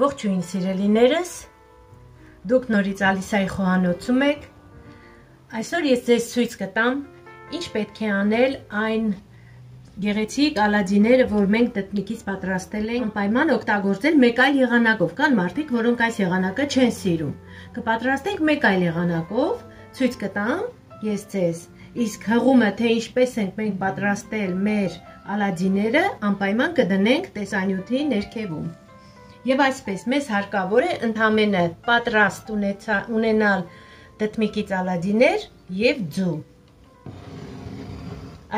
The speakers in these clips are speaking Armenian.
Ողջույն սիրելիներս, դուք նորից Ալիսայի խոհանոցում եք։ Այսօր ես ձեզ ցույց կտամ, ինչ պետք է անել այն գեղեցիկ ալաջիները, որ մենք դտնիկից պատրաստել ենք, պայման օգտագործել մեկ այլ եղանակով։ Կան մարդիկ, որոնք այս եղանակը չեն սիրում։ Կպատրաստենք մեկ այլ եղանակով, ցույց կտամ ես ձեզ։ Իսկ հղումը, թե ինչպես ենք մենք պատրաստել մեր ալաջիները, անպայման կդնենք տեսանյութի ներքևում։ Եվ այսպես մեզ հարկավոր է ընդամենը պատրաստ ունեցա, ունենալ դտմիկից ալաջիներ եւ ձու։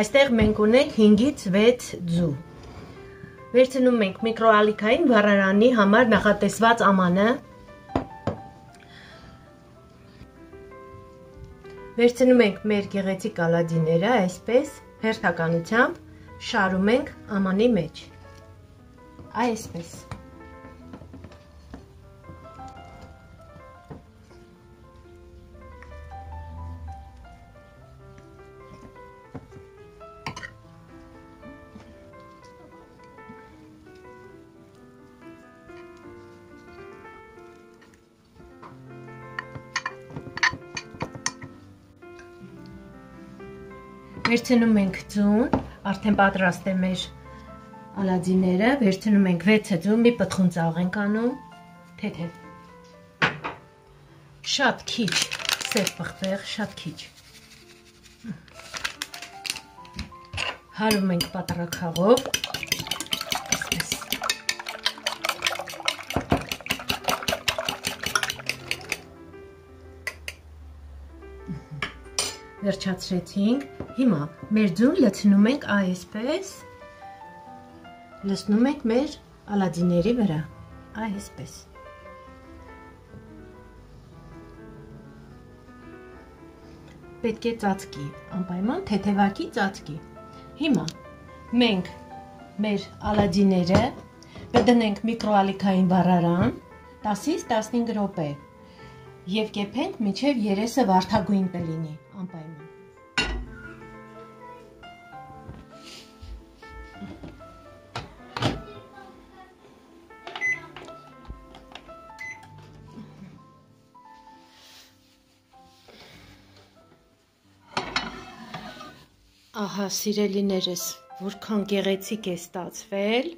Այստեղ մենք ունենք 5-ից 6 ձու։ Վերցնում ենք միկրոալիքային վառարանի համար նախատեսված ամանը։ Վերցնում ենք մեր գեղեցիկ ալաջիները այսպես հերթականությամբ շարում ենք ամանի մեջ։ Այսպես։ Վերցնում ենք ձուն, արդեն պատրաստ է մեր ալաջիները, վերցնում ենք 6 ձուն, մի պտխուն ծաղ ենք անում, թեթև։ Շատ քիչ սև պղպեղ, շատ քիչ։ Հարում ենք պատրակաղով, վերջացրեցինք։ Հիմա մեր ձուն լցնում ենք այսպես։ Լցնում ենք մեր ալաջիների վրա, այսպես։ Պետք է ծածկի, անպայման թեթևակի ծածկի։ Հիմա մենք մեր ալաջիները կդնենք միկրոալիքային վառարան 10-ից 15 րոպե եւ կեփենք մինչեւ երեսը վարդագույն կլինի անպայման։ Ահա, սիրելիներս, որքան գեղեցիկ է ստացվել։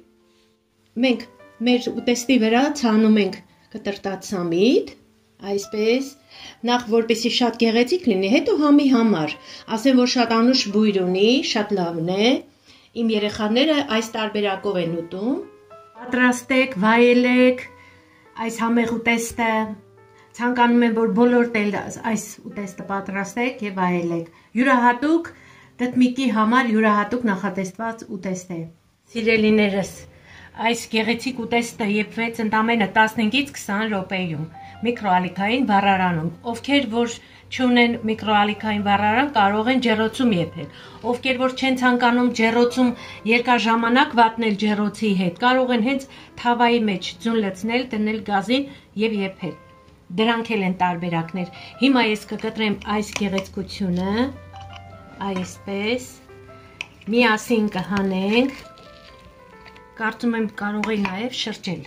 Մենք մեր ուտեստի վրա ցանում ենք կտրտած սամիտ, այսպես, նախ որպեսի շատ գեղեցիկ լինի, հետո համի համար, ասեմ, որ շատ անուշ բույր ունի, շատ լավն է, իմ երեխաները այս տարբերակով են ուտում, պատրաստեք, վայելեք այս համեղ ուտեստը, ցանկանում եմ, որ բոլոր տել այս ուտեստը պատրաստեք եւ վայելեք, յուրահատուկ դտմիկի համար յուրահատուկ նախատեսված ուտեստ է։ Սիրելիներս, այս գեղեցիկ ուտեստը եփվեց ընդամենը 15-ից 20 րոպեում միկրոալիքային վառարանում։ Ովքեր որ չունեն միկրոալիքային վառարան, կարող են ջեռոցում եփել։ Ովքեր որ չեն ցանկանում ջեռոցում երկար ժամանակ վատնել ջեռոցի հետ, կարող են հենց թավայի մեջ ձուն լցնել, դնել գազին եւ եփել։ Դրանք էլ են տարբերակներ։ Հիմա ես կկտրեմ այս գեղեցկությունը այսպես միասին կհանենք կարծում եմ կարող է նաև շրջել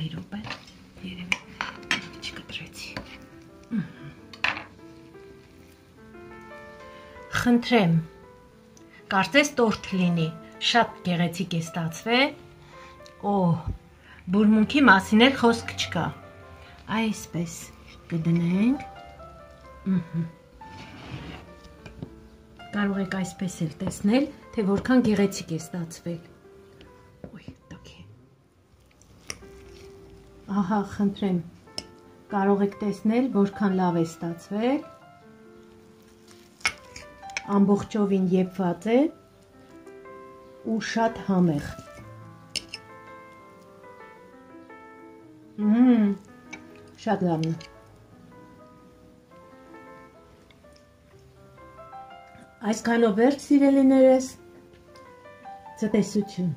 մի րոպե երևի չկտրեցի խնդրեմ կարծես տորթ լինի շատ գեղեցիկ է ստացվել օ բուրմունքի մասին էլ խոսք չկա այսպես կդնենք կարող եք այսպես էլ տեսնել, թե որքան գեղեցիկ է ստացվել։ Ահա, խնդրեմ, կարող եք տեսնել, որքան լավ է ստացվել։ Ամբողջովին եփված է ու շատ համեղ։ Մմ Շատ լավն է։ Այսքանով վերջ սիրելիներս, ցտեսություն։